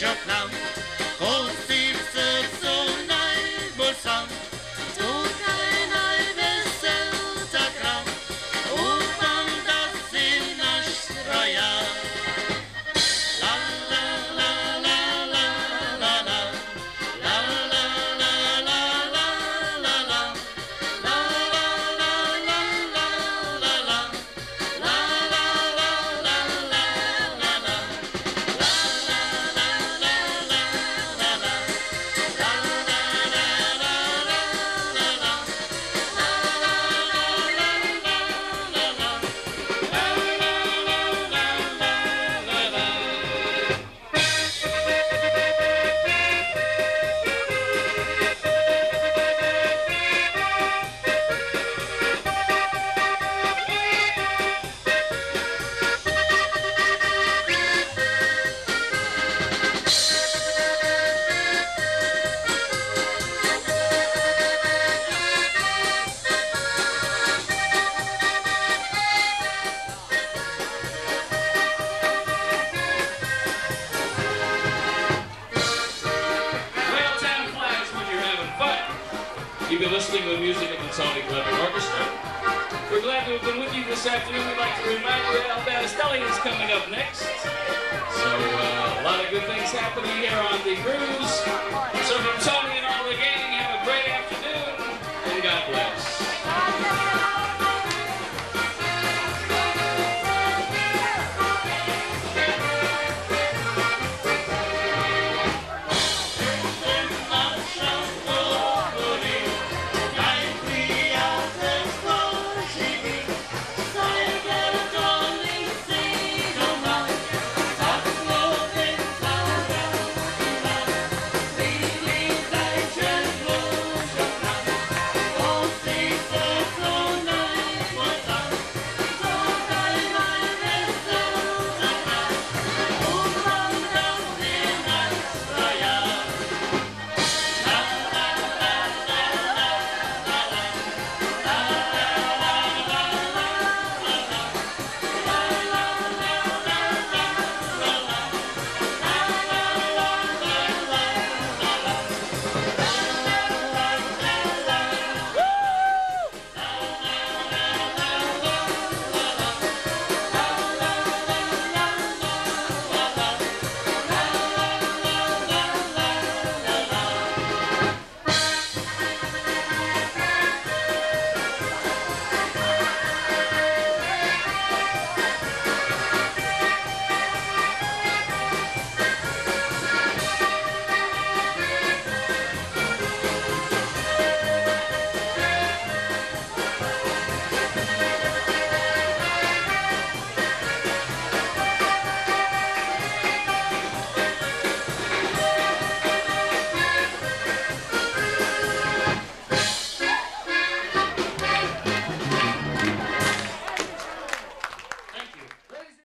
żoklam, kostirce You've been listening to the music of the Tony Klepec Orchestra. We're glad to have been with you this afternoon. We'd like to remind you that Al Batistelli is coming up next. So uh, a lot of good things happening here on the cruise. So from Tony